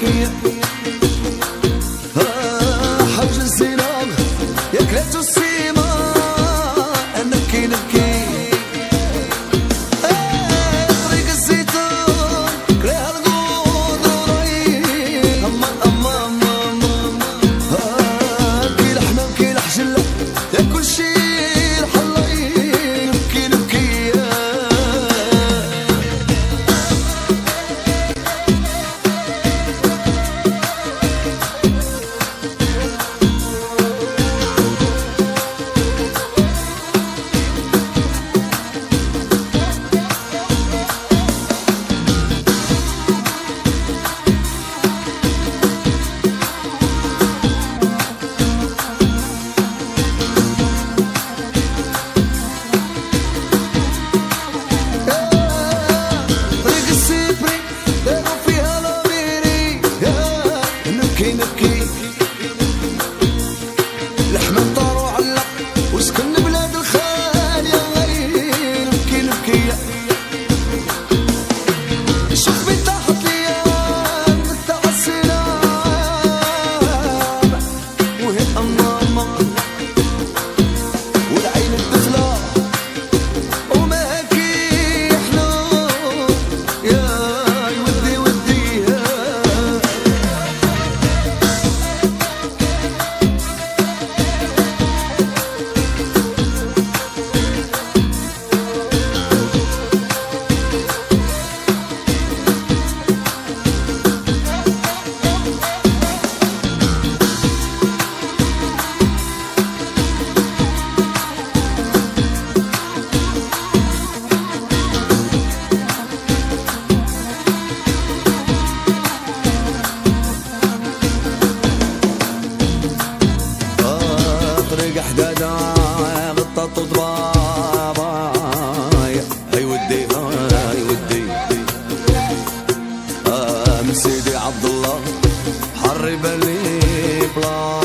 cria. amor, amor. باباي هاي ودي هاي ودي. آه، من سيدي عبد الله حرب لي بلاي